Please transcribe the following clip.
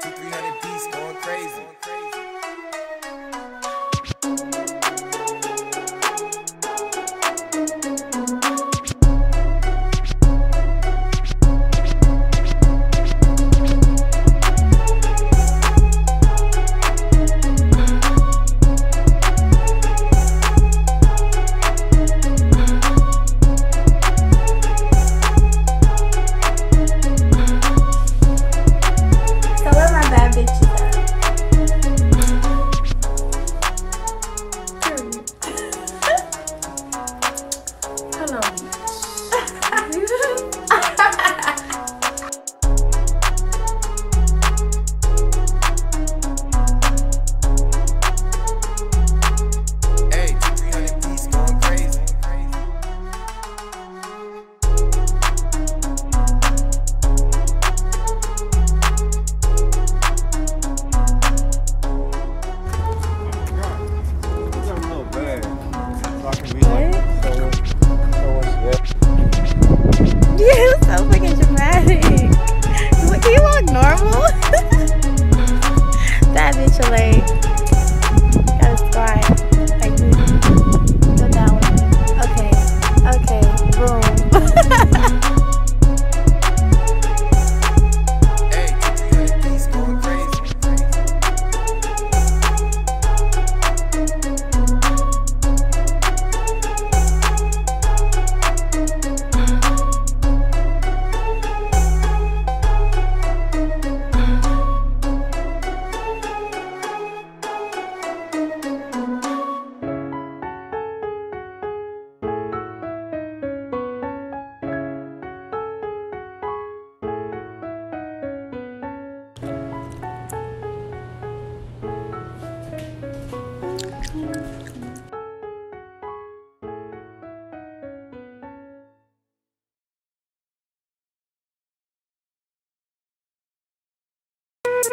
two, three hundred beats going crazy. that bitch are